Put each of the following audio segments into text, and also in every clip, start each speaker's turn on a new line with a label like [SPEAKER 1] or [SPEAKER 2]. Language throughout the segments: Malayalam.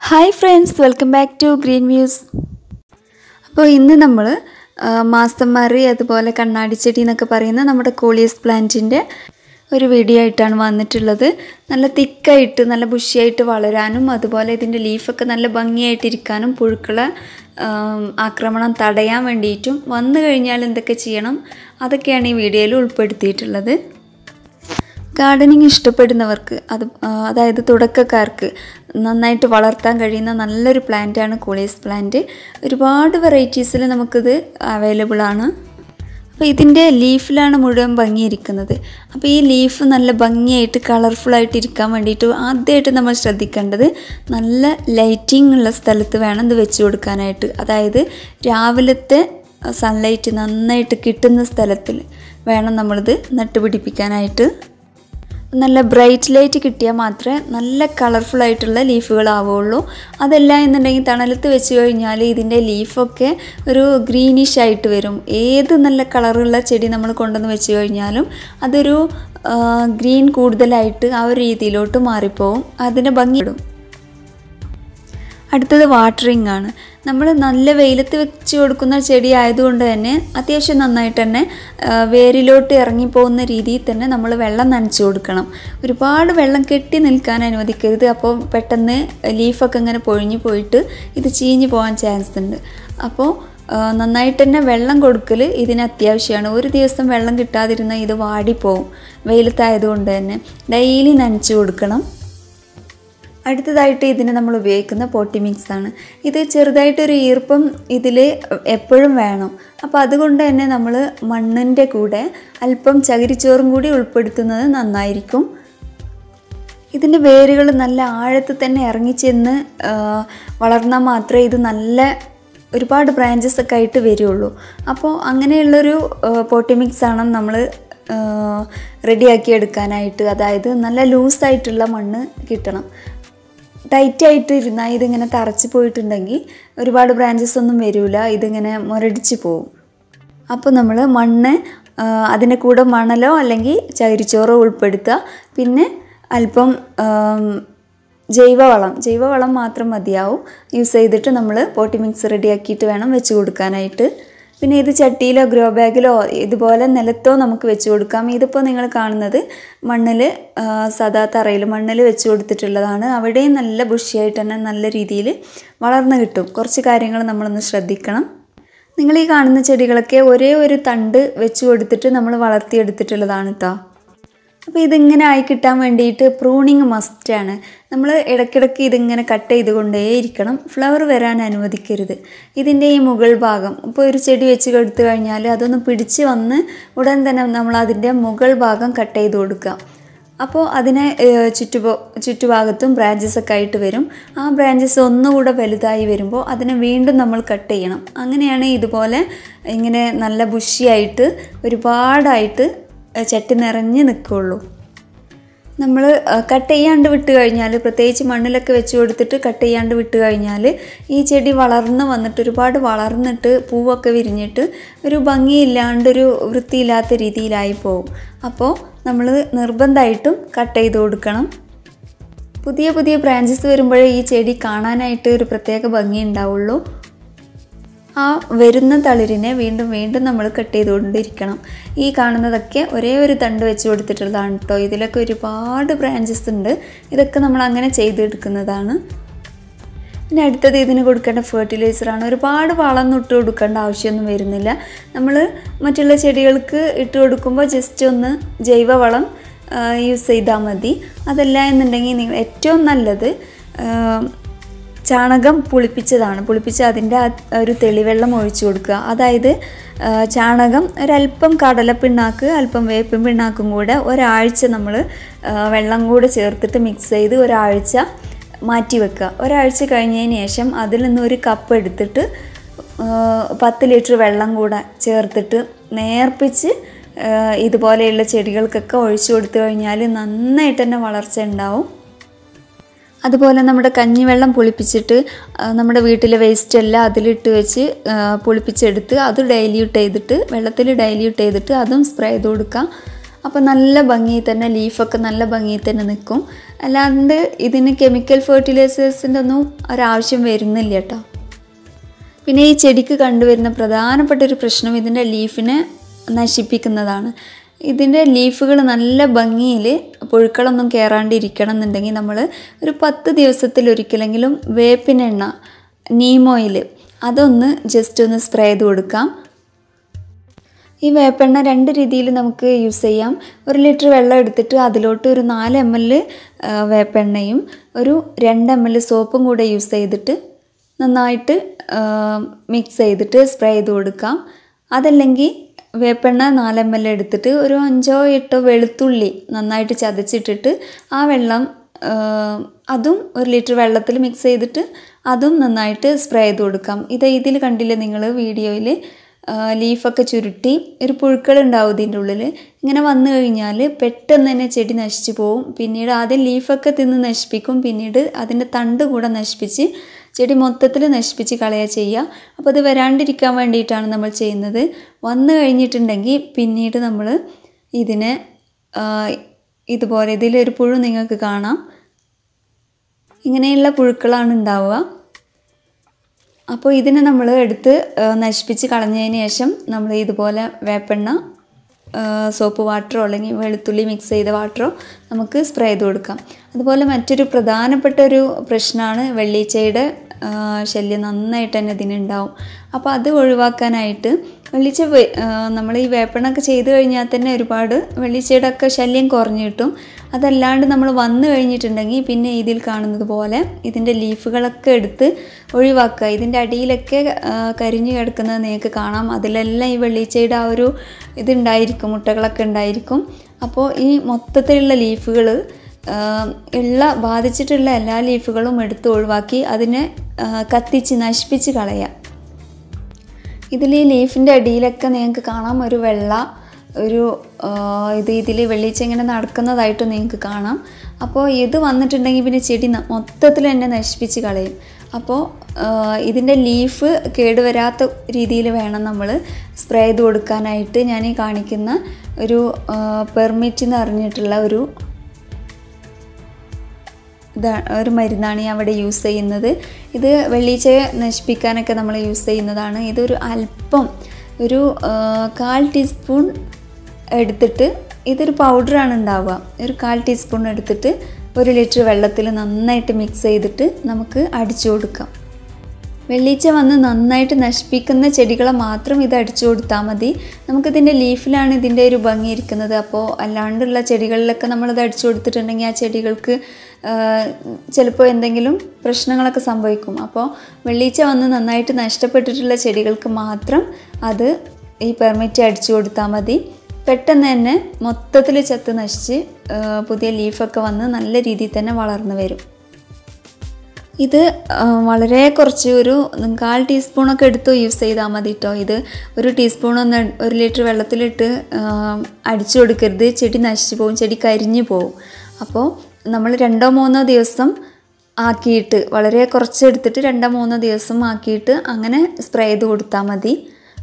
[SPEAKER 1] Hi friends welcome back to green views അപ്പോൾ ഇന്ന് നമ്മൾ മാസ്റ്റർമാറി അതുപോലെ കണ്ണാടിച്ചെടി എന്നൊക്കെ പറയുന്ന നമ്മുടെ കോളിയസ് പ്ലാന്റിന്റെ ഒരു വീഡിയോ ആയിട്ടാണ് വന്നിട്ടുള്ളത്. നല്ല തിക്കായിട്ട് നല്ല ബുഷിയായിട്ട് വളരാനും അതുപോലെ ഇതിന്റെ ലീഫൊക്കെ നല്ല ഭംഗിയായിട്ടിരിക്കാനും പുഴുക്കളെ ആക്രമണം തടയാൻ വേണ്ടിയിട്ടും വന്നു കഴിഞ്ഞാൽ എന്തൊക്കെ ചെയ്യണം അതൊക്കെയാണ് ഈ വീഡിയോയിൽ ഉൾപ്പെടുത്തിയിട്ടുള്ളത്. ഗാർഡനിങ് ഇഷ്ടപ്പെടുന്നവർക്ക് അത് അതായത് തുടക്കക്കാർക്ക് നന്നായിട്ട് വളർത്താൻ കഴിയുന്ന നല്ലൊരു പ്ലാന്റാണ് കോളേസ് പ്ലാന്റ് ഒരുപാട് വെറൈറ്റീസിൽ നമുക്കിത് അവൈലബിൾ ആണ്. അപ്പോൾ ഇതിന്റെ ലീഫിലാണ് മുഴുവൻ ഭംഗിയിരിക്കുന്നത്. അപ്പോൾ ഈ ലീഫ് നല്ല ഭംഗിയായിട്ട് കളർഫുള്ളായിട്ട് ഇരിക്കാൻ വേണ്ടിയിട്ട് ആദ്യമായിട്ട് നമ്മൾ ശ്രദ്ധിക്കേണ്ടത് നല്ല ലൈറ്റിംഗ് ഉള്ള സ്ഥലത്ത് വേണം ഇത് വെച്ച് കൊടുക്കാനായിട്ട്. അതായത് രാവിലത്തെ സൺലൈറ്റ് നന്നായിട്ട് കിട്ടുന്ന സ്ഥലത്തിൽ വേണം നമ്മളിത് നട്ടുപിടിപ്പിക്കാനായിട്ട്. നല്ല ബ്രൈറ്റ് ലൈറ്റ് കിട്ടിയാൽ മാത്രമേ നല്ല കളർഫുൾ ആയിട്ടുള്ള ലീഫുകളാവുള്ളൂ അതല്ല എന്നുണ്ടെങ്കിൽ തണലത്ത് വെച്ച് കഴിഞ്ഞാൽ ഇതിന്റെ ലീഫൊക്കെ ഒരു ഗ്രീനിഷ് ആയിട്ട് വരും. ഏത് നല്ല കളറുള്ള ചെടി നമ്മൾ കൊണ്ടുവന്ന് വെച്ച് കഴിഞ്ഞാലും അതൊരു ഗ്രീൻ കൂടുതലായിട്ട് ആ ഒരു രീതിയിലോട്ട് മാറിപ്പോവും. അതിന് ഭംഗിയിടും അടുത്തത് വാട്ടറിംഗ് ആണ്. നമ്മൾ നല്ല വെയിലത്ത് വെച്ച് കൊടുക്കുന്ന ചെടി ആയതുകൊണ്ട് തന്നെ അത്യാവശ്യം നന്നായിട്ട് തന്നെ വേരിലോട്ട് ഇറങ്ങിപ്പോകുന്ന രീതിയിൽ തന്നെ നമ്മൾ വെള്ളം നനച്ചു കൊടുക്കണം. ഒരുപാട് വെള്ളം കെട്ടി നിൽക്കാൻ അനുവദിക്കരുത്. അപ്പോൾ പെട്ടെന്ന് ലീഫൊക്കെ ഇങ്ങനെ പൊഴിഞ്ഞു പോയിട്ട് ഇത് ചീഞ്ഞു പോകാൻ ചാൻസ് ഉണ്ട്. അപ്പോൾ നന്നായിട്ട് തന്നെ വെള്ളം കൊടുക്കൽ ഇതിന് അത്യാവശ്യമാണ്. ഒരു ദിവസം വെള്ളം കിട്ടാതിരുന്നാൽ ഇത് വാടിപ്പോവും വെയിലത്തായതുകൊണ്ട് തന്നെ. ഡെയിലി നനച്ചു കൊടുക്കണം. അടുത്തതായിട്ട് ഇതിന് നമ്മൾ ഉപയോഗിക്കുന്ന പോട്ടി മിക്സ് ആണ്. ഇത് ചെറുതായിട്ടൊരു ഈർപ്പം ഇതിൽ എപ്പോഴും വേണം. അപ്പോൾ അതുകൊണ്ട് തന്നെ നമ്മൾ മണ്ണിന്റെ കൂടെ അല്പം ചകിരിച്ചോറും കൂടി ഉൾപ്പെടുത്തുന്നത് നന്നായിരിക്കും. ഇതിന്റെ വേരുകൾ നല്ല ആഴത്തിൽ തന്നെ ഇറങ്ങിച്ചെന്ന് വളർന്നാൽ മാത്രമേ ഇത് നല്ല ഒരുപാട് ബ്രാഞ്ചസ് ഒക്കെ ആയിട്ട് വരുള്ളൂ. അപ്പോൾ അങ്ങനെയുള്ളൊരു പോട്ടി മിക്സ് ആണ് നമ്മൾ റെഡിയാക്കി എടുക്കാനായിട്ട് അതായത് നല്ല ലൂസായിട്ടുള്ള മണ്ണ് കിട്ടണം. ടൈറ്റായിട്ട് ഇരുന്നാൽ ഇതിങ്ങനെ തറച്ച് പോയിട്ടുണ്ടെങ്കിൽ ഒരുപാട് ബ്രാഞ്ചസ് ഒന്നും വരില്ല ഇതിങ്ങനെ മുരടിച്ച് പോവും. അപ്പോൾ നമ്മൾ മണ്ണ് അതിന്റെ കൂടെ മണലോ അല്ലെങ്കിൽ ചകിരിച്ചോറോ ഉൾപ്പെടുത്തുക പിന്നെ അല്പം ജൈവവളം ജൈവവളം മാത്രം മതിയാവും. യൂസ് ചെയ്തിട്ട് നമ്മൾ പോട്ടി മിക്സ് റെഡിയാക്കിയിട്ട് വേണം വെച്ച് കൊടുക്കാനായിട്ട്. പിന്നെ ഇത് ചട്ടിയിലോ ഗ്രോ ബാഗിലോ ഇതുപോലെ നിലത്തോ നമുക്ക് വെച്ച് കൊടുക്കാം. ഇതിപ്പോൾ നിങ്ങൾ കാണുന്നത് മണ്ണിൽ സദാ തറയിൽ മണ്ണിൽ വെച്ച് കൊടുത്തിട്ടുള്ളതാണ്. അവിടെയും നല്ല ബുഷിയായിട്ട് തന്നെ നല്ല രീതിയിൽ വളർന്നു കിട്ടും. കുറച്ച് കാര്യങ്ങൾ നമ്മളൊന്ന് ശ്രദ്ധിക്കണം. നിങ്ങൾ ഈ കാണുന്ന ചെടികളൊക്കെ ഒരേ ഒരു തണ്ട് വെച്ച് കൊടുത്തിട്ട് നമ്മൾ വളർത്തിയെടുത്തിട്ടുള്ളതാണ് കേട്ടോ അപ്പോൾ ഇതിങ്ങനെ ആയി കിട്ടാൻ വേണ്ടിയിട്ട് പ്രൂണിങ് മസ്റ്റാണ് നമ്മൾ ഇടയ്ക്കിടയ്ക്ക് ഇതിങ്ങനെ കട്ട് ചെയ്തുകൊണ്ടേയിരിക്കണം ഫ്ലവർ വരാൻ അനുവദിക്കരുത്. ഇതിന്റെ ഈ മുകൾ ഭാഗം. ഇപ്പോൾ ഒരു ചെടി വെച്ച് കൊടുത്തു കഴിഞ്ഞാൽ അതൊന്ന് പിടിച്ച് വന്ന് ഉടൻ തന്നെ നമ്മൾ അതിന്റെ മുകൾ ഭാഗം കട്ട് ചെയ്ത് കൊടുക്കുക. അപ്പോൾ അതിനെ ചുറ്റുപോ ചുറ്റുഭാഗത്തും ബ്രാഞ്ചസ് ഒക്കെ ആയിട്ട് വരും. ആ ബ്രാഞ്ചസ് ഒന്നുകൂടെ വലുതായി വരുമ്പോൾ അതിനെ വീണ്ടും നമ്മൾ കട്ട് ചെയ്യണം. അങ്ങനെയാണ് ഇതുപോലെ ഇങ്ങനെ നല്ല ബുഷിയായിട്ട് ഒരുപാടായിട്ട് ചട്ടി നിറഞ്ഞ് നിൽക്കുകയുള്ളൂ നമ്മൾ കട്ട് ചെയ്യാണ്ട് വിട്ട് കഴിഞ്ഞാൽ പ്രത്യേകിച്ച് മണ്ണിലൊക്കെ വെച്ച് കൊടുത്തിട്ട് കട്ട് ചെയ്യാണ്ട് വിട്ട് കഴിഞ്ഞാൽ ഈ ചെടി വളർന്ന് വന്നിട്ട് ഒരുപാട് വളർന്നിട്ട് പൂവൊക്കെ വിരിഞ്ഞിട്ട് ഒരു ഭംഗിയില്ലാണ്ടൊരു വൃത്തിയില്ലാത്ത രീതിയിലായി പോകും. അപ്പോൾ നമ്മൾ നിർബന്ധമായിട്ടും കട്ട് ചെയ്ത് കൊടുക്കണം. പുതിയ പുതിയ ബ്രാഞ്ചസ് വരുമ്പോഴേ ഈ ചെടി കാണാനായിട്ട് ഒരു പ്രത്യേക ഭംഗി ഉണ്ടാവുള്ളൂ. ആ വരുന്ന തളിരിനെ വീണ്ടും വീണ്ടും നമ്മൾ കട്ട് ചെയ്തുകൊണ്ടിരിക്കണം. ഈ കാണുന്നതൊക്കെ ഒരേ ഒരു തണ്ട് വെച്ച് കൊടുത്തിട്ടുള്ളതാണ് കേട്ടോ ഇതിലൊക്കെ ഒരുപാട് ബ്രാഞ്ചസ് ഉണ്ട്. ഇതൊക്കെ നമ്മൾ അങ്ങനെ ചെയ്തെടുക്കുന്നതാണ്. പിന്നെ അടുത്തത് ഇതിന് കൊടുക്കേണ്ട ഫെർട്ടിലൈസറാണ് ഒരുപാട് വളമൊന്നും ഇട്ട് കൊടുക്കേണ്ട ആവശ്യമൊന്നും വരുന്നില്ല. നമ്മൾ മറ്റുള്ള ചെടികൾക്ക് ഇട്ട് കൊടുക്കുമ്പോൾ ജസ്റ്റ് ഒന്ന് ജൈവവളം യൂസ് ചെയ്താൽ മതി. അതല്ല എന്നുണ്ടെങ്കിൽ ഏറ്റവും നല്ലത് ചാണകം പുളിപ്പിച്ചതാണ്. പുളിപ്പിച്ച് അതിന്റെ ഒരു തെളിവെള്ളം ഒഴിച്ചു കൊടുക്കുക. അതായത് ചാണകം ഒരല്പം കടലപ്പിണ്ണാക്ക് അല്പം വേപ്പിൻ പിണ്ണാക്കും കൂടെ ഒരാഴ്ച നമ്മൾ വെള്ളം കൂടെ ചേർത്തിട്ട് മിക്സ് ചെയ്ത് ഒരാഴ്ച മാറ്റി വെക്കുക. ഒരാഴ്ച കഴിഞ്ഞതിന് ശേഷം അതിൽ നിന്ന് ഒരു കപ്പ് എടുത്തിട്ട് പത്ത് ലിറ്റർ വെള്ളം കൂടെ ചേർത്തിട്ട് നേർപ്പിച്ച് ഇതുപോലെയുള്ള ചെടികൾക്കൊക്കെ ഒഴിച്ചു കൊടുത്തു കഴിഞ്ഞാൽ നന്നായിട്ട് തന്നെ വളർച്ച ഉണ്ടാവും. അതുപോലെ നമ്മുടെ കഞ്ഞിവെള്ളം പുളിപ്പിച്ചിട്ട് നമ്മുടെ വീട്ടിലെ വേസ്റ്റ് എല്ലാം അതിലിട്ട് വെച്ച് പുളിപ്പിച്ചെടുത്ത് അത് ഡൈല്യൂട്ട് ചെയ്തിട്ട് വെള്ളത്തിൽ ഡൈല്യൂട്ട് ചെയ്തിട്ട് അതും സ്പ്രേ ചെയ്ത് കൊടുക്കാം. അപ്പോൾ നല്ല ഭംഗിയിൽ തന്നെ ലീഫൊക്കെ നല്ല ഭംഗിയിൽ തന്നെ നിൽക്കും. അല്ലാണ്ട് ഇതിന് കെമിക്കൽ ഫെർട്ടിലൈസേഴ്സിന്റെ ഒന്നും ഒരാവശ്യം വരുന്നില്ല കേട്ടോ. പിന്നെ ഈ ചെടിക്ക് കണ്ടുവരുന്ന പ്രധാനപ്പെട്ട ഒരു പ്രശ്നം ഇതിന്റെ ലീഫിനെ നശിപ്പിക്കുന്നതാണ്. ഇതിന്റെ ലീഫുകൾ നല്ല ഭംഗിയിൽ പുഴുക്കളൊന്നും കയറാണ്ടിരിക്കണം എന്നുണ്ടെങ്കിൽ നമ്മൾ ഒരു പത്ത് ദിവസത്തിലൊരിക്കലെങ്കിലും വേപ്പിനെണ്ണ നീം ഓയിൽ അതൊന്ന് ജസ്റ്റ് ഒന്ന് സ്പ്രേ ചെയ്ത് കൊടുക്കാം. ഈ വേപ്പെണ്ണ രണ്ട് രീതിയിൽ നമുക്ക് യൂസ് ചെയ്യാം. ഒരു ലിറ്റർ വെള്ളം എടുത്തിട്ട് അതിലോട്ട് ഒരു നാല് എം എൽ വേപ്പെണ്ണയും ഒരു രണ്ട് എം എൽ സോപ്പും കൂടെ യൂസ് ചെയ്തിട്ട് നന്നായിട്ട് മിക്സ് ചെയ്തിട്ട് സ്പ്രേ ചെയ്ത് കൊടുക്കാം. അതല്ലെങ്കിൽ വേപ്പെണ്ണ നാലം എൽ എടുത്തിട്ട് ഒരു അഞ്ചോ എട്ടോ വെളുത്തുള്ളി നന്നായിട്ട് ചതച്ചിട്ടിട്ട് ആ വെള്ളം അതും ഒരു ലിറ്റർ വെള്ളത്തിൽ മിക്സ് ചെയ്തിട്ട് അതും നന്നായിട്ട് സ്പ്രേ ചെയ്ത് കൊടുക്കാം. ഇത് ഇതിൽ കണ്ടില്ലേ നിങ്ങൾ വീഡിയോയിൽ ലീഫൊക്കെ ചുരുട്ടി ഒരു പുഴുക്കൾ ഉണ്ടാവും ഇതിന്റെ ഉള്ളിൽ ഇങ്ങനെ വന്നു കഴിഞ്ഞാൽ പെട്ടെന്ന് തന്നെ ചെടി നശിച്ചു പോവും. പിന്നീട് ആദ്യം ലീഫൊക്കെ തിന്ന് നശിപ്പിക്കും. പിന്നീട് അതിന്റെ തണ്ട് കൂടെ നശിപ്പിച്ച് ചെടി മൊത്തത്തിൽ നശിപ്പിച്ച് കളയുക ചെയ്യുക. അപ്പോൾ അത് വരാണ്ടിരിക്കാൻ വേണ്ടിയിട്ടാണ് നമ്മൾ ചെയ്യുന്നത്. വന്നു കഴിഞ്ഞിട്ടുണ്ടെങ്കിൽ പിന്നീട് നമ്മൾ ഇതിനെ ഇതുപോലെ ഇതിലൊരു പുഴു നിങ്ങൾക്ക് കാണാം. ഇങ്ങനെയുള്ള പുഴുക്കളാണ് ഉണ്ടാവുക. അപ്പോൾ ഇതിനെ നമ്മൾ എടുത്ത് നശിപ്പിച്ച് കളഞ്ഞതിന് ശേഷം നമ്മൾ ഇതുപോലെ വേപ്പെണ്ണ സോപ്പ് വാട്ടറോ അല്ലെങ്കിൽ വെളുത്തുള്ളി മിക്സ് ചെയ്ത വാട്ടറോ നമുക്ക് സ്പ്രേ ചെയ്ത് കൊടുക്കാം. അതുപോലെ മറ്റൊരു പ്രധാനപ്പെട്ട ഒരു പ്രശ്നമാണ് വെള്ളീച്ചയുടെ ശല്യം നന്നായിട്ട് തന്നെ ഇതിനുണ്ടാവും. അപ്പോൾ അത് ഒഴിവാക്കാനായിട്ട് വെള്ളിച്ച നമ്മൾ ഈ വേപ്പണൊക്കെ ചെയ്ത് കഴിഞ്ഞാൽ തന്നെ ഒരുപാട് വെള്ളിച്ചയുടെ ഒക്കെ ശല്യം കുറഞ്ഞു കിട്ടും. അതല്ലാണ്ട് നമ്മൾ വന്നു കഴിഞ്ഞിട്ടുണ്ടെങ്കിൽ പിന്നെ ഇതിൽ കാണുന്നത് പോലെ ഇതിന്റെ ലീഫുകളൊക്കെ എടുത്ത് ഒഴിവാക്കുക. ഇതിന്റെ അടിയിലൊക്കെ കരിഞ്ഞു കിടക്കുന്നത് നിങ്ങൾക്ക് കാണാം. അതിലെല്ലാം ഈ വെള്ളിച്ചയുടെ ആ ഒരു ഇതുണ്ടായിരിക്കും മുട്ടകളൊക്കെ ഉണ്ടായിരിക്കും. അപ്പോൾ ഈ മൊത്തത്തിലുള്ള ലീഫുകൾ ഉള്ള ബാധിച്ചിട്ടുള്ള എല്ലാ ലീഫുകളും എടുത്ത് ഒഴിവാക്കി അതിനെ കത്തിച്ച് നശിപ്പിച്ച് കളയാം ഇതിൽ ഈ ലീഫിന്റെ അടിയിലൊക്കെ നിങ്ങൾക്ക് കാണാം ഒരു വെള്ള ഒരു ഇത് ഇതിൽ വെള്ളിച്ച ഇങ്ങനെ നടക്കുന്നതായിട്ട് നിങ്ങൾക്ക് കാണാം. അപ്പോൾ ഇത് വന്നിട്ടുണ്ടെങ്കിൽ പിന്നെ ചെടി മൊത്തത്തിൽ തന്നെ നശിപ്പിച്ച് കളയും. അപ്പോൾ ഇതിന്റെ ലീഫ് കേടുവരാത്ത രീതിയിൽ വേണം നമ്മൾ സ്പ്രേ ചെയ്ത് കൊടുക്കാനായിട്ട് ഞാൻ ഈ കാണിക്കുന്ന ഒരു പെർമിറ്റ് എന്ന് പറഞ്ഞിട്ടുള്ള ഒരു ഇതാ ഒരു മരുന്നാണ് ഞാൻ അവിടെ യൂസ് ചെയ്യുന്നത്. ഇത് വെള്ളീച്ചയെ നശിപ്പിക്കാനൊക്കെ നമ്മൾ യൂസ് ചെയ്യുന്നതാണ്. ഇതൊരു അല്പം ഒരു കാൽ ടീസ്പൂൺ എടുത്തിട്ട് ഇതൊരു പൗഡറാണ് ഉണ്ടാവുക. ഒരു കാൽ ടീസ്പൂൺ എടുത്തിട്ട് ഒരു ലിറ്റർ വെള്ളത്തിൽ നന്നായിട്ട് മിക്സ് ചെയ്തിട്ട് നമുക്ക് അടിച്ചു കൊടുക്കാം. വെള്ളീച്ച വന്ന് നന്നായിട്ട് നശിപ്പിക്കുന്ന ചെടികളെ മാത്രം ഇത് അടിച്ചു കൊടുത്താൽ മതി. നമുക്കിതിന്റെ ലീഫിലാണ് ഇതിന്റെ ഒരു ഭംഗി ഇരിക്കുന്നത്. അപ്പോൾ അല്ലാണ്ടുള്ള ചെടികളിലൊക്കെ നമ്മളിത് അടിച്ചു കൊടുത്തിട്ടുണ്ടെങ്കിൽ ആ ചെടികൾക്ക് ചിലപ്പോൾ എന്തെങ്കിലും പ്രശ്നങ്ങളൊക്കെ സംഭവിക്കും. അപ്പോൾ വെള്ളീച്ച വന്ന് നന്നായിട്ട് നഷ്ടപ്പെട്ടിട്ടുള്ള ചെടികൾക്ക് മാത്രം അത് ഈ പെർമിറ്റ് അടിച്ചു കൊടുത്താൽ മതി. പെട്ടെന്ന് തന്നെ മൊത്തത്തിൽ ചത്ത് നശിച്ച് പുതിയ ലീഫൊക്കെ വന്ന് നല്ല രീതിയിൽ തന്നെ വളർന്നു വരും. ഇത് വളരെ കുറച്ച് ഒരു കാൽ ടീസ്പൂണൊക്കെ എടുത്ത് യൂസ് ചെയ്താൽ മതി കേട്ടോ ഇത് ഒരു ടീസ്പൂൺ ഒന്ന് ഒരു ലിറ്റർ വെള്ളത്തിലിട്ട് അടിച്ചു കൊടുക്കരുത്. ചെടി നശിച്ചു പോകും ചെടി കരിഞ്ഞു പോകും. അപ്പോൾ നമ്മൾ രണ്ടോ മൂന്നോ ദിവസം ആക്കിയിട്ട് വളരെ കുറച്ച് എടുത്തിട്ട് രണ്ടോ മൂന്നോ ദിവസം ആക്കിയിട്ട് അങ്ങനെ സ്പ്രേ ചെയ്ത് കൊടുത്താൽ മതി.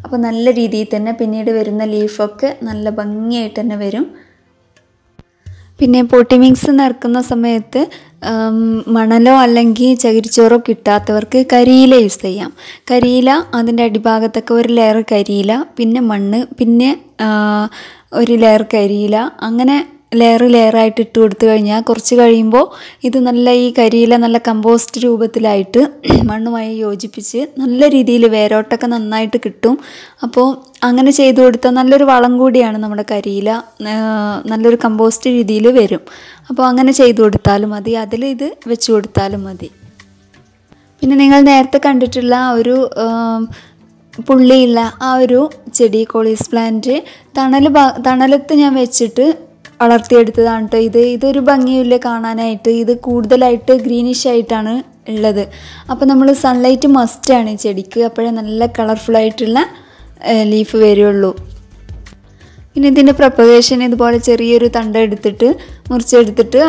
[SPEAKER 1] അപ്പോൾ നല്ല രീതിയിൽ തന്നെ പിന്നീട് വരുന്ന ലീഫൊക്കെ നല്ല ഭംഗിയായിട്ട് തന്നെ വരും. പിന്നെ പൊട്ടി മിക്സ് നിറക്കുന്ന സമയത്ത് മണലോ അല്ലെങ്കിൽ ചകിരിച്ചോറോ കിട്ടാത്തവർക്ക് കരിയില യൂസ് ചെയ്യാം. കരിയില അതിന്റെ അടിഭാഗത്തൊക്കെ ഒരു ലെയർ കരിയില പിന്നെ മണ്ണ് പിന്നെ ഒരു ലെയർ കരിയില അങ്ങനെ ലെയർ ലെയറായിട്ട് ഇട്ട് കൊടുത്തു കഴിഞ്ഞാൽ കുറച്ച് കഴിയുമ്പോൾ ഇത് നല്ല ഈ കരിയില നല്ല കമ്പോസ്റ്റ് രൂപത്തിലായിട്ട് മണ്ണുമായി യോജിപ്പിച്ച് നല്ല രീതിയിൽ വേരോട്ടൊക്കെ നന്നായിട്ട് കിട്ടും. അപ്പോൾ അങ്ങനെ ചെയ്തു കൊടുത്താൽ നല്ലൊരു വളം കൂടിയാണ് നമ്മുടെ കരിയില നല്ലൊരു കമ്പോസ്റ്റ് രീതിയിൽ വരും. അപ്പോൾ അങ്ങനെ ചെയ്തു കൊടുത്താലും മതി. അതിൽ ഇത് വെച്ച് കൊടുത്താലും മതി. പിന്നെ നിങ്ങൾ നേരത്തെ കണ്ടിട്ടുള്ള ഒരു പുള്ളിയുള്ള ആ ഒരു ചെടി കോളീസ് പ്ലാന്റ് തണൽ തണലത്ത് ഞാൻ വെച്ചിട്ട് വളർത്തിയെടുത്തതാണ് കേട്ടോ ഇത് ഇതൊരു ഭംഗിയില്ല കാണാനായിട്ട് ഇത് കൂടുതലായിട്ട് ഗ്രീനിഷ് ആയിട്ടാണ് ഉള്ളത്. അപ്പോൾ നമ്മൾ സൺലൈറ്റ് മസ്റ്റാണ് ഈ ചെടിക്ക്. അപ്പോഴേ നല്ല കളർഫുള്ളായിട്ടുള്ള ലീഫ് വരുള്ളൂ. പിന്നെ ഇതിന്റെ പ്രപ്പഗേഷൻ ഇതുപോലെ ചെറിയൊരു തണ്ട എടുത്തിട്ട് മുറിച്ചെടുത്തിട്ട്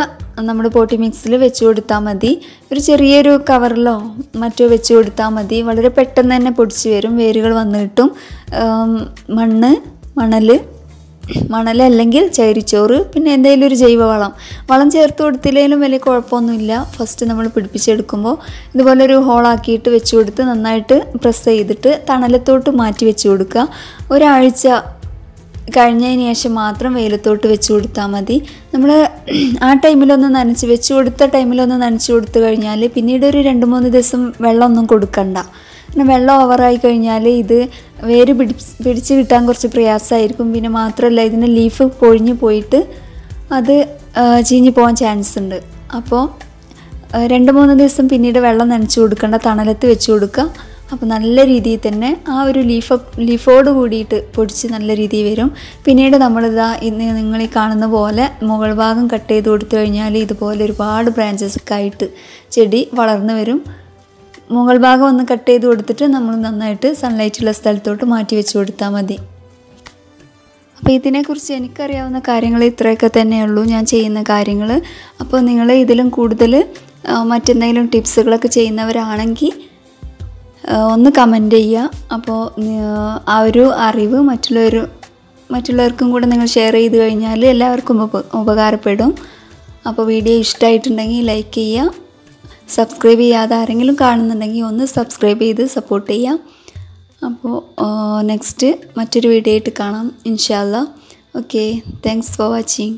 [SPEAKER 1] നമ്മുടെ പോട്ടി മിക്സിൽ വെച്ച് കൊടുത്താൽ മതി. ഒരു ചെറിയൊരു കവറിലോ മറ്റോ വെച്ച് കൊടുത്താൽ മതി. വളരെ പെട്ടെന്ന് തന്നെ പൊടിച്ച് വരും. വേരുകൾ വന്ന് കിട്ടും. മണ്ണ് മണൽ മണലല്ലെങ്കിൽ ചരിച്ചോറ് പിന്നെ എന്തെങ്കിലും ഒരു ജൈവവളം. വളം ചേർത്ത് കൊടുത്തില്ലെങ്കിലും വലിയ കുഴപ്പമൊന്നുമില്ല. ഫസ്റ്റ് നമ്മൾ പിടിപ്പിച്ചെടുക്കുമ്പോൾ ഇതുപോലെ ഒരു ഹോളാക്കിയിട്ട് വെച്ച് കൊടുത്ത് നന്നായിട്ട് പ്രസ് ചെയ്തിട്ട് തണലത്തോട്ട് മാറ്റി വെച്ച് കൊടുക്കുക. ഒരാഴ്ച കഴിഞ്ഞതിന് ശേഷം മാത്രം വെയിലത്തോട്ട് വെച്ച് കൊടുത്താൽ മതി. നമ്മൾ ആ ടൈമിലൊന്ന് നനച്ച് വെച്ച് കൊടുത്ത ടൈമിലൊന്ന് നനച്ച് കൊടുത്തു കഴിഞ്ഞാൽ പിന്നീട് ഒരു രണ്ട് മൂന്ന് ദിവസം വെള്ളമൊന്നും കൊടുക്കണ്ട. പിന്നെ വെള്ളം ഓവറായി കഴിഞ്ഞാൽ ഇത് വേര് പിടിച്ച് പിടിച്ച് കിട്ടാൻ കുറച്ച് പ്രയാസമായിരിക്കും പിന്നെ മാത്രമല്ല ഇതിന് ലീഫ് പൊഴിഞ്ഞു പോയിട്ട് അത് ചീഞ്ഞു പോകാൻ ചാൻസ് ഉണ്ട്. അപ്പോൾ രണ്ട് മൂന്ന് ദിവസം പിന്നീട് വെള്ളം നനച്ച് കൊടുക്കേണ്ട തണലത്ത് വെച്ച് കൊടുക്കുക. അപ്പോൾ നല്ല രീതിയിൽ തന്നെ ആ ഒരു ലീഫ് ലീഫോട് കൂടിയിട്ട് പൊടിച്ച് നല്ല രീതിയിൽ വരും. പിന്നീട് നമ്മളിതാ ഇന്ന് നിങ്ങൾ ഈ കാണുന്ന പോലെ മുകൾ ഭാഗം കട്ട് ചെയ്ത് കൊടുത്തു കഴിഞ്ഞാൽ ഇതുപോലെ ഒരുപാട് ബ്രാഞ്ചസ് ഒക്കെ ആയിട്ട് ചെടി വളർന്നു വരും. മുകൾ ഭാഗം ഒന്ന് കട്ട് ചെയ്ത് കൊടുത്തിട്ട് നമ്മൾ നന്നായിട്ട് സൺലൈറ്റുള്ള സ്ഥലത്തോട്ട് മാറ്റി വെച്ച് കൊടുത്താൽ മതി. അപ്പോൾ ഇതിനെക്കുറിച്ച് എനിക്കറിയാവുന്ന കാര്യങ്ങൾ ഇത്രയൊക്കെ തന്നെയുള്ളൂ ഞാൻ ചെയ്യുന്ന കാര്യങ്ങൾ അപ്പോൾ നിങ്ങൾ ഇതിലും കൂടുതൽ മറ്റെന്തെങ്കിലും ടിപ്സുകളൊക്കെ ചെയ്യുന്നവരാണെങ്കിൽ ഒന്ന് കമന്റ് ചെയ്യുക അപ്പോൾ ആ ഒരു അറിവ് മറ്റുള്ളവർ മറ്റുള്ളവർക്കും കൂടെ നിങ്ങൾ ഷെയർ ചെയ്ത് കഴിഞ്ഞാൽ എല്ലാവർക്കും ഉപ ഉപകാരപ്പെടും. അപ്പോൾ വീഡിയോ ഇഷ്ടമായിട്ടുണ്ടെങ്കിൽ ലൈക്ക് ചെയ്യുക സബ്സ്ക്രൈബ് ചെയ്യാതെ ആരെങ്കിലും കാണുന്നുണ്ടെങ്കിൽ ഒന്ന് സബ്സ്ക്രൈബ് ചെയ്ത് സപ്പോർട്ട് ചെയ്യാം. അപ്പോൾ നെക്സ്റ്റ് മറ്റൊരു വീഡിയോ ആയിട്ട് കാണാം ഇൻഷാല്ല ഓക്കെ താങ്ക്സ് ഫോർ വാച്ചിങ്